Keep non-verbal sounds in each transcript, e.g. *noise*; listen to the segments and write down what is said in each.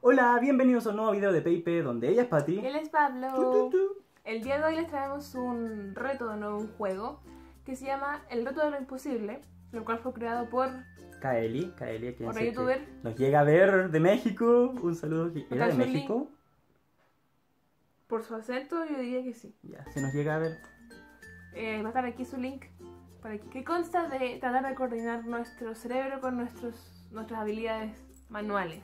Hola, bienvenidos a un nuevo video de Pepe donde ella es Patty. Él es Pablo. tu, tu. El día de hoy les traemos un reto de nuevo, un juego que se llama El reto de lo imposible, el cual fue creado por Kaeli, Kaeli, Otra youtuber. nos llega a ver de México. Un saludo. ¿Era de México? por su acento, yo diría que sí. Ya, se nos llega a ver. Eh, va a estar aquí su link para que, que consta de tratar de coordinar nuestro cerebro con nuestros, nuestras habilidades manuales.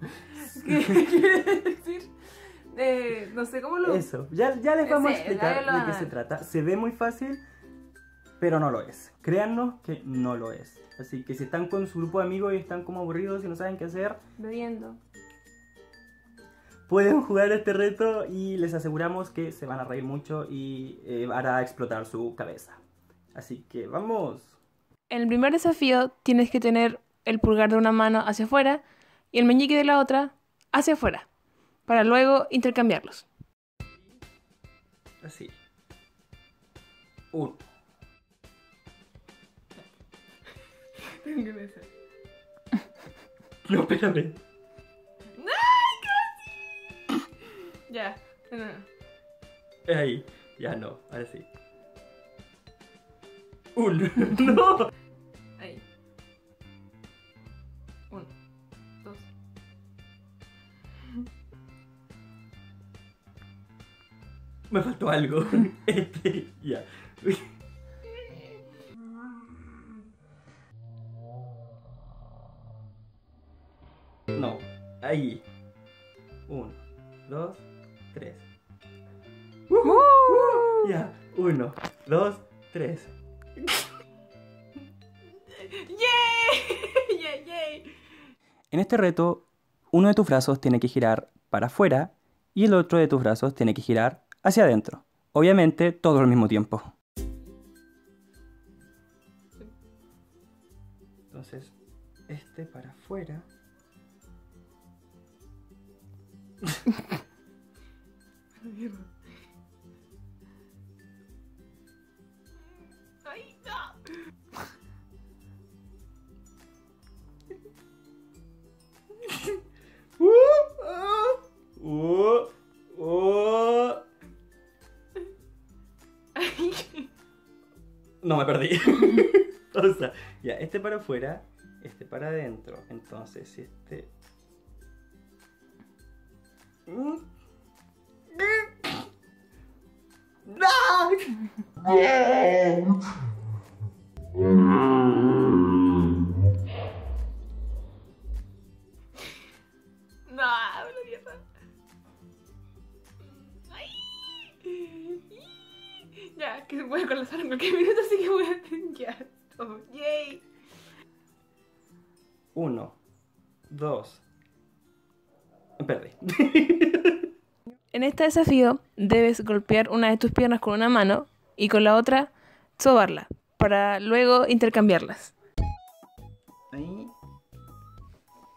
*laughs* ¿Qué quiere decir? Eh, no sé cómo lo. Eso, ya, ya les vamos a explicar de qué se trata. Se ve muy fácil, pero no lo es. Créannos que no lo es. Así que si están con su grupo de amigos y están como aburridos y no saben qué hacer, Bebiendo. pueden jugar este reto y les aseguramos que se van a reír mucho y eh, hará explotar su cabeza. Así que vamos. En el primer desafío tienes que tener el pulgar de una mano hacia afuera y el meñique de la otra hacia afuera, para luego intercambiarlos. Así. Uno. No, espérame. Ya. Ahí. Ya no, ahora sí. Uno. *laughs* No. Me faltó algo. *laughs* Este, ya. No, ahí. Uno, dos, tres. ¡Uh! Ya, uno, dos, tres. *laughs* ¡Yay! *laughs* ¡Yay, yay! En este reto, uno de tus brazos tiene que girar para afuera y el otro de tus brazos tiene que girar hacia adentro. Obviamente, todo al mismo tiempo. Entonces, este para afuera. No, me perdí. *laughs* o sea, ya, este para afuera, este para adentro. Entonces, si este. Ya, que se puede colapsar en cualquier minuto, así que voy a ya. todo. ¡Yay! Uno, dos. Perdí. *laughs* En este desafío debes golpear una de tus piernas con una mano y con la otra sobarla para luego intercambiarlas. Ahí.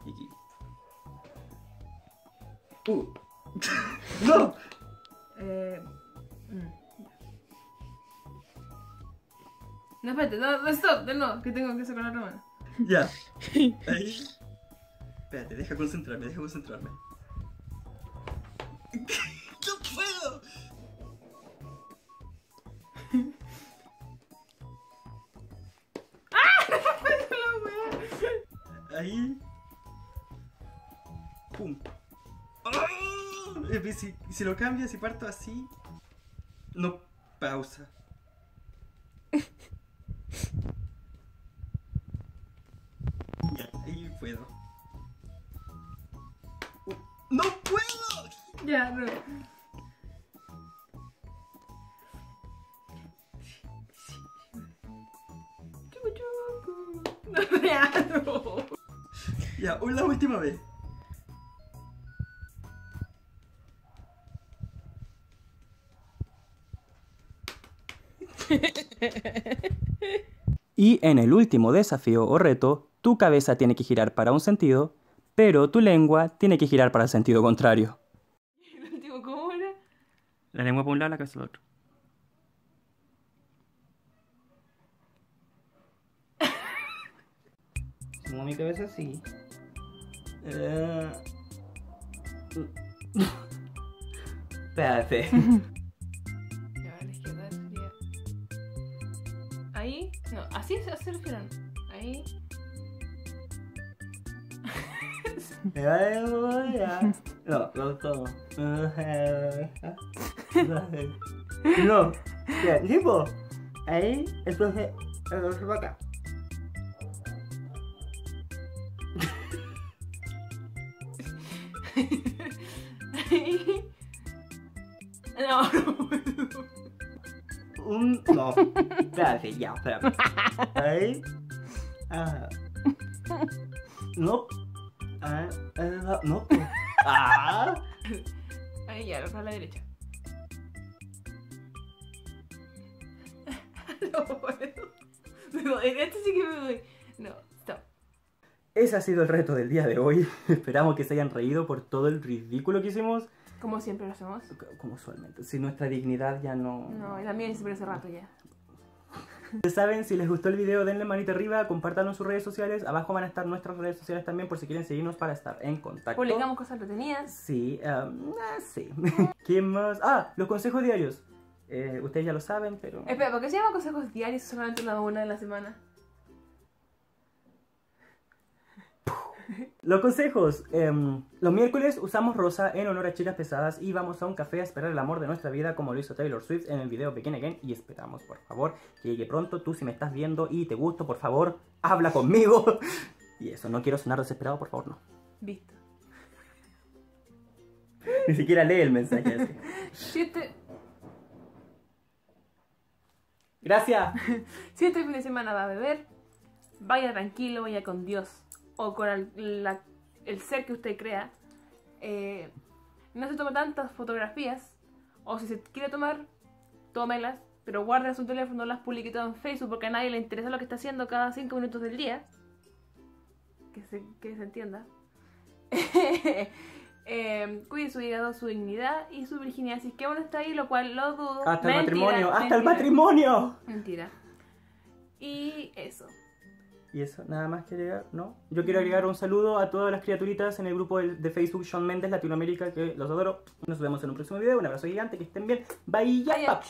Y aquí. Uh. *laughs* ¡No! Eh, No, espérate, no, no, stop, de nuevo, que tengo que sacar la otra mano. Ya. *laughs* Ahí. Espérate, deja concentrarme, deja concentrarme. *laughs* ¡No puedo! *laughs* Ahí. Pum. ¡Ah! Eh, Si, si lo cambio, si parto así. No pausa. Ya, ahí puedo. Uh, ¡No puedo! Ya, no. No, ya, no. Ya, una última vez. Y en el último desafío o reto, tu cabeza tiene que girar para un sentido, pero tu lengua tiene que girar para el sentido contrario. *laughs* El último, ¿cómo era? La lengua para un lado, la cabeza al otro. *laughs* Como mi cabeza así. Eh, *laughs* Espérate. Ya, a la izquierda sería. Ahí. No, así se se Me va a demorar. No, no todo. No, ya, tipo, ahí, entonces, entonces va acá. Ahí. No, no puedo. Un, no, espérate, ya, espérate. Ahí, ah, no, ah, ah, no, ah, *laughs* Ahí ya, a la derecha. *laughs* No puedo. No, en este sí que me doy. No, stop. Ese ha sido el reto del día de hoy. *laughs* Esperamos que se hayan reído por todo el ridículo que hicimos. Como siempre lo hacemos. Como usualmente. Si nuestra dignidad ya no. No, y también siempre hace rato ya. Ustedes saben, si les gustó el video, denle manita arriba, compártanlo en sus redes sociales. Abajo van a estar nuestras redes sociales también por si quieren seguirnos para estar en contacto. Publicamos cosas entretenidas. Sí, um, ah, sí. *laughs* ¿Quién más? Ah, los consejos diarios. Eh, ustedes ya lo saben, pero. Espera, ¿por qué se llama consejos diarios solamente una una de la semana? *laughs* Los consejos. em, los miércoles usamos rosa en honor a chicas pesadas y vamos a un café a esperar el amor de nuestra vida como lo hizo Taylor Swift en el video Begin Again y esperamos, por favor, que llegue pronto. Tú si me estás viendo y te gusto, por favor, habla conmigo. *laughs* Y eso, no quiero sonar desesperado, por favor, no. Visto. *laughs* Ni siquiera lee el mensaje ese. Siete, Gracias. si este fin de semana va a beber, vaya tranquilo, vaya con Dios o con el, la- el ser que usted crea. Eh, no se tome tantas fotografías, o si se quiere tomar, tómelas, pero guarde su teléfono, no las publique todo en Facebook porque a nadie le interesa lo que está haciendo cada 5 minutos del día. Que se, que se entienda. *laughs* Eh, cuide su hígado, su dignidad y su virginidad. Si es que aún está ahí, lo cual lo dudo. Hasta el Mentira, matrimonio, hasta el matrimonio. Mentira. Y eso. Y eso, nada más que agregar, ¿no? Yo quiero agregar un saludo a todas las criaturitas en el grupo de Facebook Sean Méndez Latinoamérica, que los adoro. Nos vemos en un próximo video. Un abrazo gigante, que estén bien. Bye. ya.